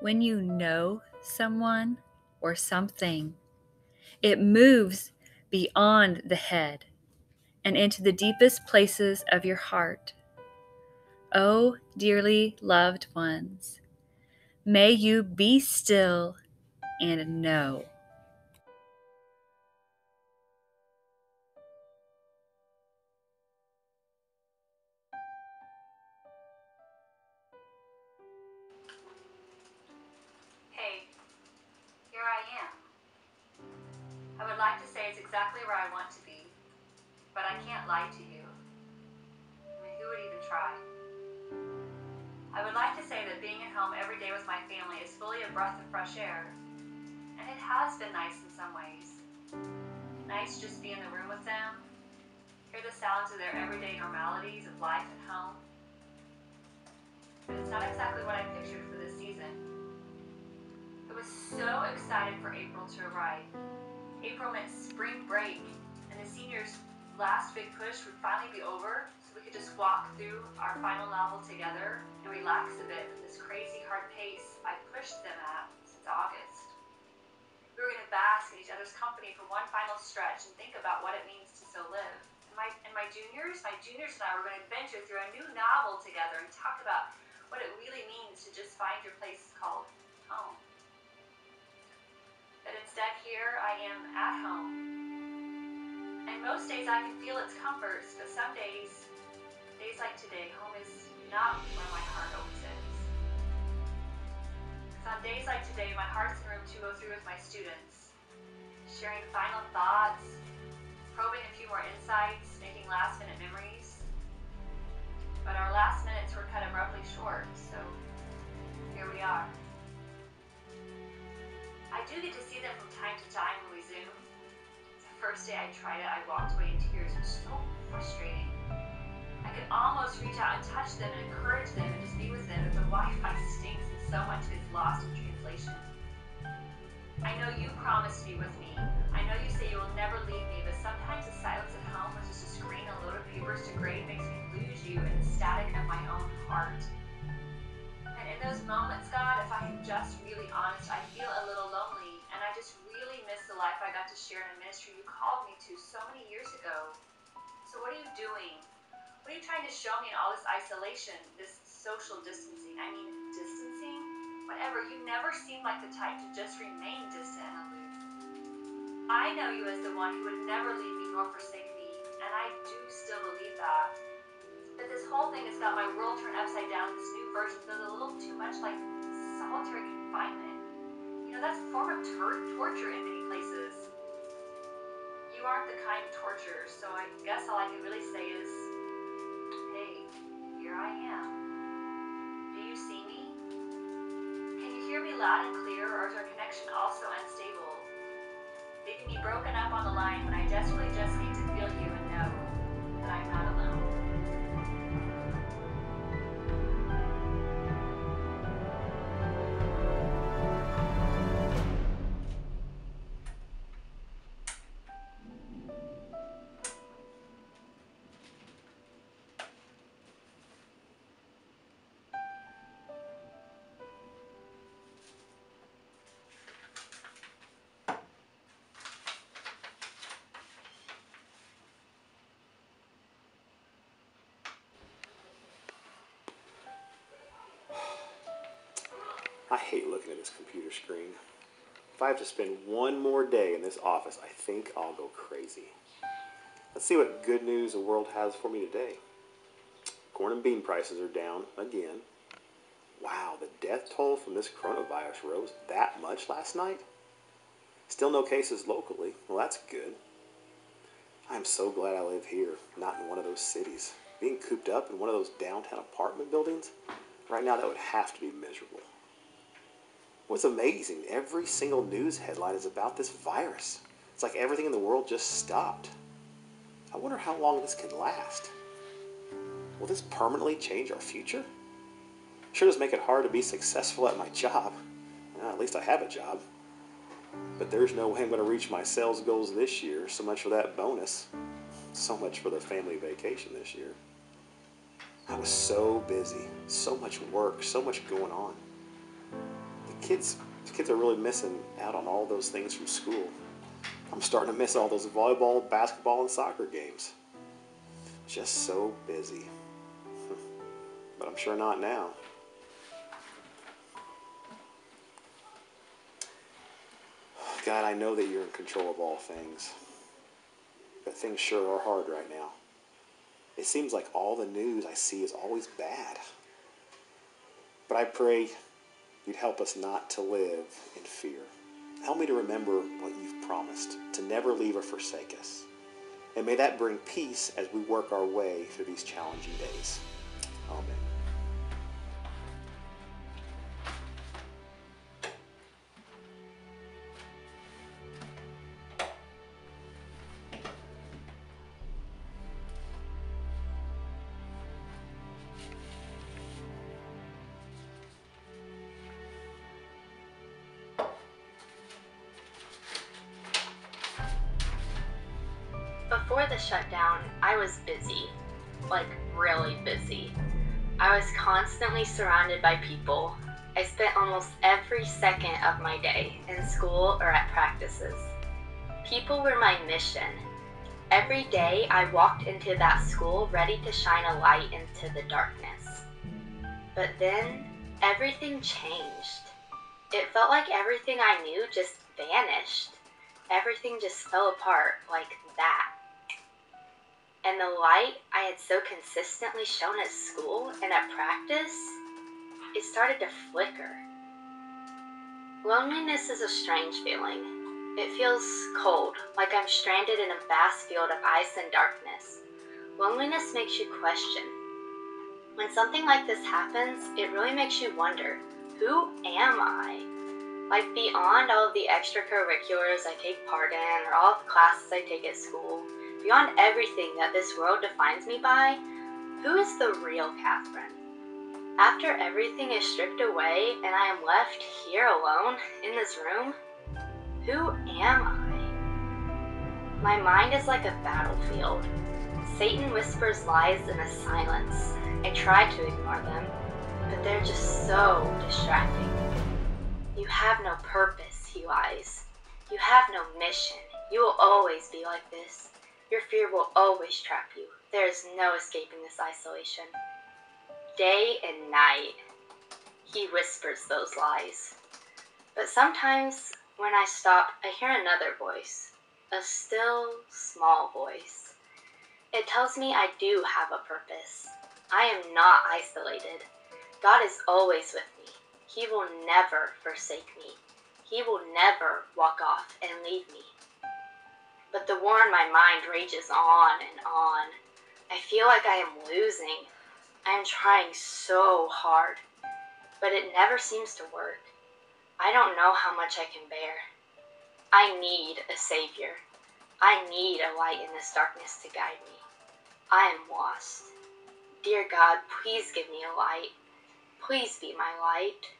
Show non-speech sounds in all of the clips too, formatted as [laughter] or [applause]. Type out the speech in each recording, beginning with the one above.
when you know someone or something, it moves beyond the head and into the deepest places of your heart. Oh, dearly loved ones, may you be still and know. I would like to say it's exactly where I want to be, but I can't lie to you. I mean, who would even try? I would like to say that being at home every day with my family is fully a breath of fresh air, and it has been nice in some ways. Nice just be in the room with them, hear the sounds of their everyday normalities of life at home. But it's not exactly what I pictured for this season. I was so excited for April to arrive. April meant spring break, and the seniors' last big push would finally be over, so we could just walk through our final novel together and relax a bit from this crazy hard pace I pushed them at since August. We were going to bask in each other's company for one final stretch and think about what it means to so live. And my, and my juniors, my juniors and I were going to venture through a new novel together and talk about what it really means to just find your place called home. But instead, here I am at home. And most days I can feel its comforts, but some days, days like today, home is not where my heart always is. On days like today, my heart's in room 203 with my students, sharing final thoughts, probing a few more insights, making last minute memories. But our last minutes were cut abruptly short, so here we are. I do get to see them from time to time when we Zoom. The first day I tried it, I walked away in tears. It was so frustrating. I could almost reach out and touch them and encourage them and just be with them, but the Wi-Fi stinks and so much gets lost in translation. I know you promised to be with me. I know you say you will never leave me, but sometimes the silence at home with just a screen and a load of papers to grade makes me lose you in the static of my own heart. And in those moments, God, if I am just really honest, I feel a little share in a ministry you called me to so many years ago. So what are you doing? What are you trying to show me in all this isolation, this social distancing? I mean, distancing? Whatever, you never seemed like the type to just remain distant and aloof. I know you as the one who would never leave me nor forsake me, and I do still believe that. But this whole thing has got my world turned upside down. This new version feels a little too much like solitary confinement. You know, that's a form of tor- torture in many places. You aren't the kind of torture, so I guess all I can really say is, hey, here I am. Do you see me? Can you hear me loud and clear, or is our connection also unstable? Leaving me broken up on the line when I desperately just need to feel you and know that I'm not I hate looking at this computer screen. If I have to spend one more day in this office, I think I'll go crazy. Let's see what good news the world has for me today. Corn and bean prices are down again. Wow, the death toll from this coronavirus rose that much last night? Still no cases locally. Well, that's good. I'm so glad I live here, not in one of those cities. Being cooped up in one of those downtown apartment buildings, right now that would have to be miserable. What's amazing, every single news headline is about this virus. It's like everything in the world just stopped. I wonder how long this can last. Will this permanently change our future? Sure does make it hard to be successful at my job. Well, at least I have a job. But there's no way I'm going to reach my sales goals this year. So much for that bonus. So much for the family vacation this year. I was so busy, so much work, so much going on. Kids kids are really missing out on all those things from school. I'm starting to miss all those volleyball, basketball, and soccer games. Just so busy. [laughs] But I'm sure not now. God, I know that you're in control of all things. But things sure are hard right now. It seems like all the news I see is always bad. But I pray you'd help us not to live in fear. Help me to remember what you've promised, to never leave or forsake us. And may that bring peace as we work our way through these challenging days. Before the shutdown, I was busy. Like, really busy. I was constantly surrounded by people. I spent almost every second of my day in school or at practices. People were my mission. Every day I walked into that school ready to shine a light into the darkness. But then everything changed. It felt like everything I knew just vanished. Everything just fell apart like that. And the light I had so consistently shown at school and at practice, it started to flicker. Loneliness is a strange feeling. It feels cold, like I'm stranded in a vast field of ice and darkness. Loneliness makes you question. When something like this happens, it really makes you wonder who am I? Like, beyond all of the extracurriculars I take part in or all the classes I take at school, beyond everything that this world defines me by, who is the real Catherine? After everything is stripped away and I am left here alone in this room, who am I? My mind is like a battlefield. Satan whispers lies in the silence. I try to ignore them, but they're just so distracting. You have no purpose, he lies. You have no mission. You will always be like this. Your fear will always trap you. There is no escaping this isolation. Day and night, he whispers those lies. But sometimes when I stop, I hear another voice, a still, small voice. It tells me I do have a purpose. I am not isolated. God is always with me. He will never forsake me. He will never walk off and leave me. But the war in my mind rages on and on. I feel like I am losing. I am trying so hard, but it never seems to work. I don't know how much I can bear. I need a savior. I need a light in this darkness to guide me. I am lost. Dear God, please give me a light. Please be my light.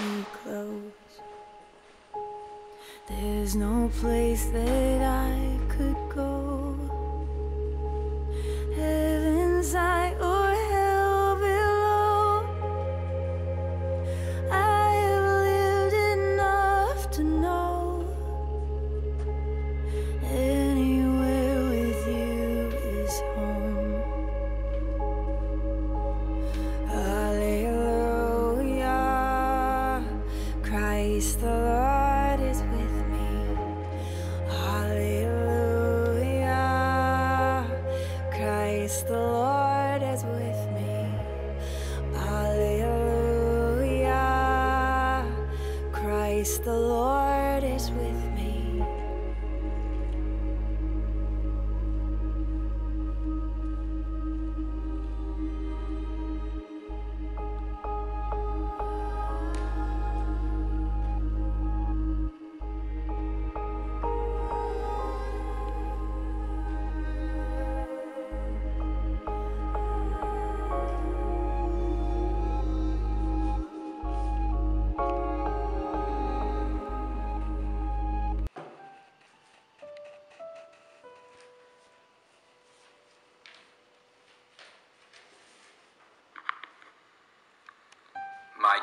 Me close. There's no place that I could go.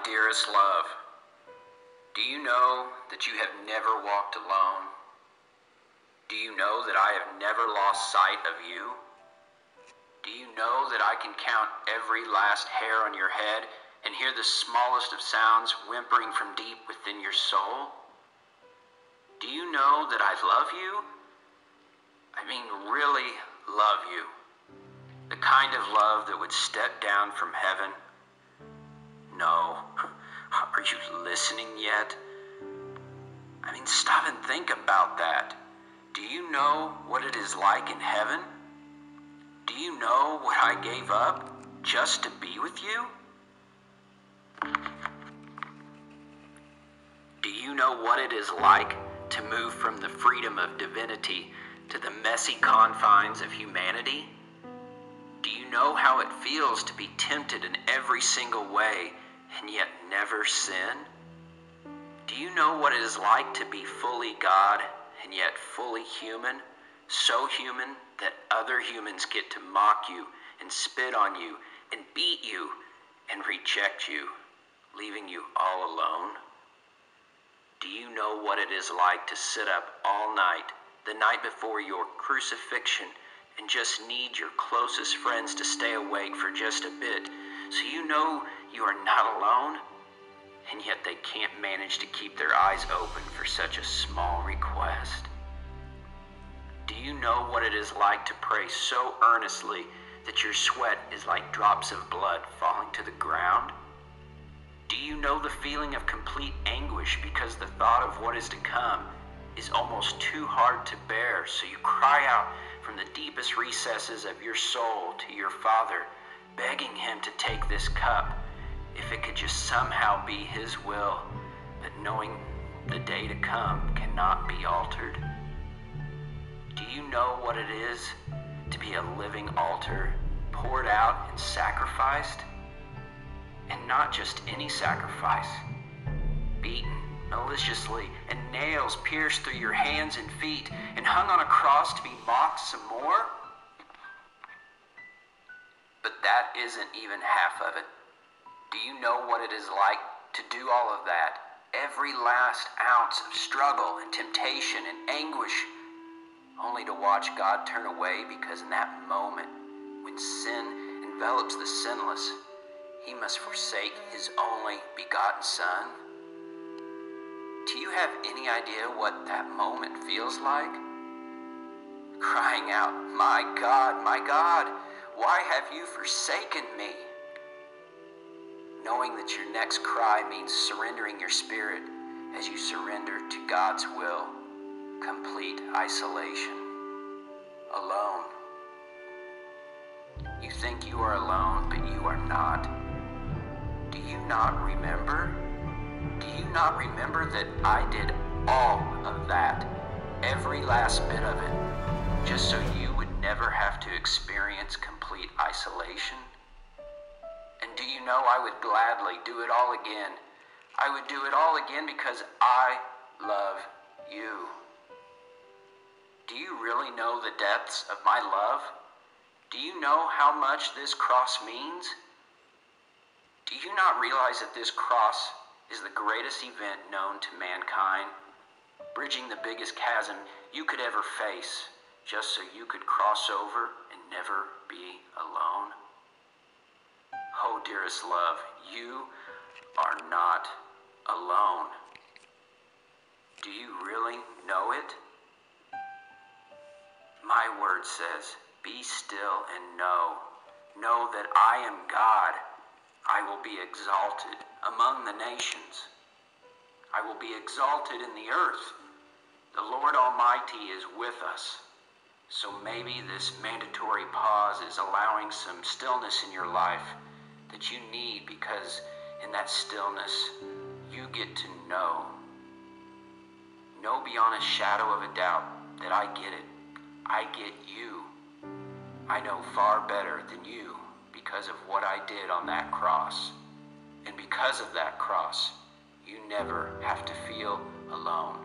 Dearest love, do you know that you have never walked alone? Do you know that I have never lost sight of you? Do you know that I can count every last hair on your head and hear the smallest of sounds whimpering from deep within your soul? Do you know that I love you? I mean, really love you. The kind of love that would step down from heaven no. [laughs] Are you listening yet? I mean, stop and think about that. Do you know what it is like in heaven? Do you know what I gave up just to be with you? Do you know what it is like to move from the freedom of divinity to the messy confines of humanity? Do you know how it feels to be tempted in every single way and yet never sin? Do you know what it is like to be fully God and yet fully human? So human that other humans get to mock you and spit on you and beat you and reject you, leaving you all alone? Do you know what it is like to sit up all night, the night before your crucifixion, and just need your closest friends to stay awake for just a bit so you know you are not alone? And yet they can't manage to keep their eyes open for such a small request. Do you know what it is like to pray so earnestly that your sweat is like drops of blood falling to the ground? Do you know the feeling of complete anguish because the thought of what is to come is almost too hard to bear, so you cry out from the deepest recesses of your soul to your Father, begging Him to take this cup if it could just somehow be His will, but knowing the day to come cannot be altered? Do you know what it is to be a living altar poured out and sacrificed? And not just any sacrifice, beaten maliciously and nails pierced through your hands and feet and hung on a cross to be mocked some more? But that isn't even half of it. Do you know what it is like to do all of that? Every last ounce of struggle and temptation and anguish, only to watch God turn away because in that moment, when sin envelops the sinless, he must forsake his only begotten Son? Do you have any idea what that moment feels like? Crying out, My God, my God, why have you forsaken me? Knowing that your next cry means surrendering your spirit as you surrender to God's will, complete isolation, alone. You think you are alone, but you are not. Do you not remember? Do you not remember that I did all of that, every last bit of it, just so you would never have to experience complete isolation? Do you know I would gladly do it all again? I would do it all again because I love you. Do you really know the depths of my love? Do you know how much this cross means? Do you not realize that this cross is the greatest event known to mankind, bridging the biggest chasm you could ever face, just so you could cross over and never be alone? Oh, dearest love, you are not alone. Do you really know it? My word says, Be still and know. Know that I am God. I will be exalted among the nations. I will be exalted in the earth. The Lord Almighty is with us. So maybe this mandatory pause is allowing some stillness in your life that you need because in that stillness, you get to know. Know beyond a shadow of a doubt that I get it. I get you. I know far better than you because of what I did on that cross. And because of that cross, you never have to feel alone.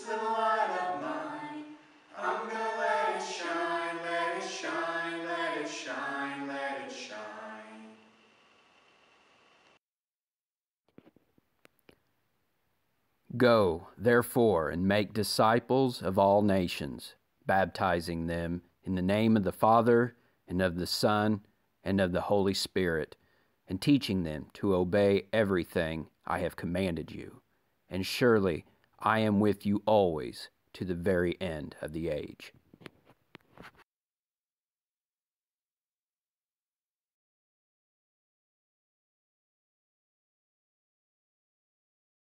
Light of mine, I'm gonna let it shine, let it shine, let it shine, let it shine. Go, therefore, and make disciples of all nations, baptizing them in the name of the Father, and of the Son, and of the Holy Spirit, and teaching them to obey everything I have commanded you. And surely I am with you always to the very end of the age.